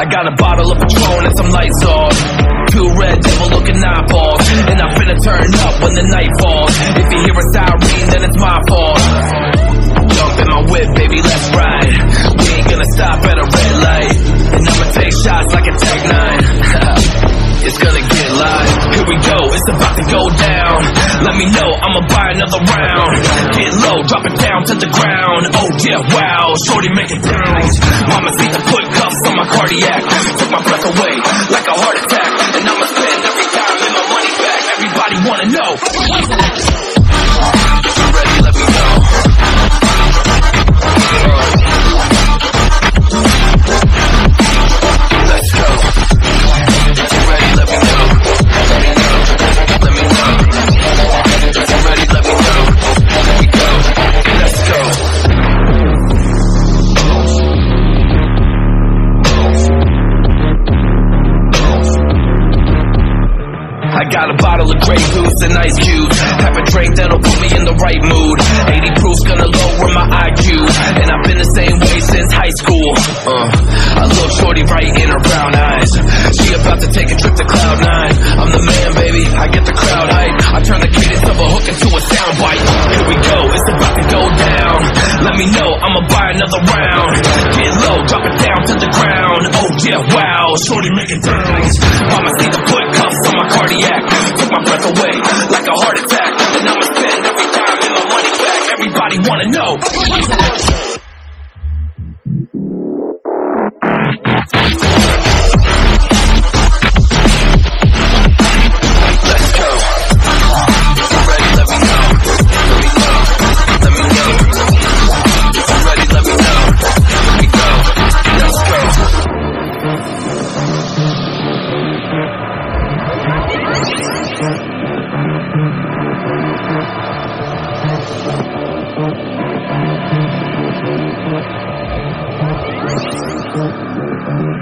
I got a bottle of Patron and some lights off. Two red devil looking eyeballs. And I'm finna turn up when the night falls. If you hear a siren, then it's my fault. Jump in my whip, baby, let's ride. We ain't gonna stop at a red light. And I'ma take shots like a Tech 9. it's gonna get live. Here we go, it's about to go down. Let me know, I'ma buy another round. Get low, drop it down to the ground. Oh yeah, wow, shorty make it bounce. Mama see the put Took my breath away like a heart attack. And I'ma spend every time in my money back. Everybody wanna know. I got a bottle of Grey Goose and ice cubes. Have a drink that'll put me in the right mood. 80 proof's gonna lower my IQ. And I've been the same way since high school. Uh, a little shorty right in her brown eyes. She about to take a trip to Cloud Nine. I'm the man, baby. I get the crowd hype. I turn the cadence of a hook into a soundbite. Here we go. It's about to go down. Let me know. I'ma buy another round. Get low, drop it down to the ground. Oh yeah, wow. Shorty it bounce. Mama see the put cuffs on my cardiac. Took my breath away like a heart attack. And I'ma spend every time in my money back. Everybody wanna know. Let's